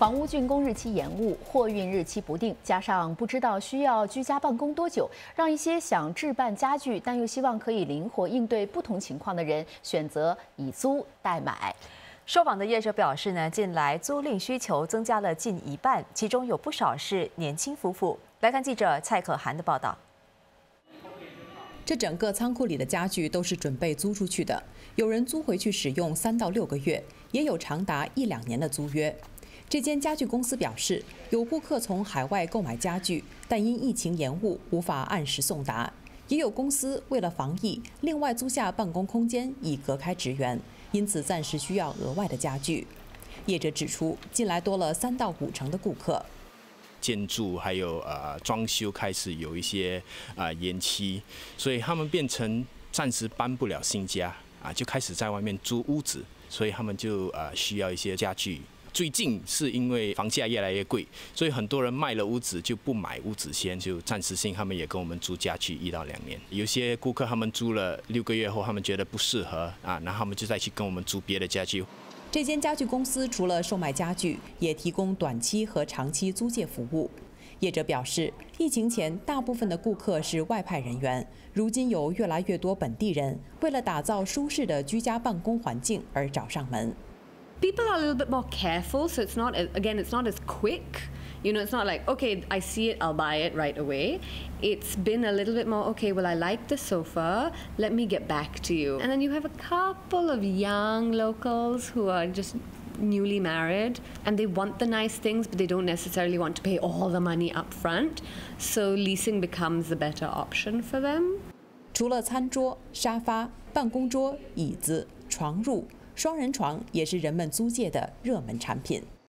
房屋竣工日期延误，货运日期不定，加上不知道需要居家办公多久，让一些想置办家具但又希望可以灵活应对不同情况的人选择以租代买。受访的业者表示呢，近来租赁需求增加了近一半，其中有不少是年轻夫妇。来看记者蔡可涵的报道。这整个仓库里的家具都是准备租出去的，有人租回去使用三到六个月，也有长达一两年的租约。这间家具公司表示，有顾客从海外购买家具，但因疫情延误无法按时送达；也有公司为了防疫，另外租下办公空间以隔开职员，因此暂时需要额外的家具。业者指出，近来多了三到五成的顾客。建筑还有呃装修开始有一些啊延期，所以他们变成暂时搬不了新家啊，就开始在外面租屋子，所以他们就呃需要一些家具。最近是因为房价越来越贵，所以很多人卖了屋子就不买屋子先，就暂时性他们也跟我们租家具一到两年。有些顾客他们租了六个月后，他们觉得不适合啊，然后他们就再去跟我们租别的家具。这间家具公司除了售卖家具，也提供短期和长期租借服务。业者表示，疫情前大部分的顾客是外派人员，如今有越来越多本地人为了打造舒适的居家办公环境而找上门。people are a little bit more careful, so it's not again, it's not as quick. You know, it's not like okay, I see it, I'll buy it right away. It's been a little bit more okay. Well, I like the sofa. Let me get back to you. And then you have a couple of young locals who are just newly married and they want the nice things but they don't necessarily want to pay all the money up front so leasing becomes a better option for them 除了餐桌沙发办公桌椅子床褥 双人床也是人们租借的热门产品。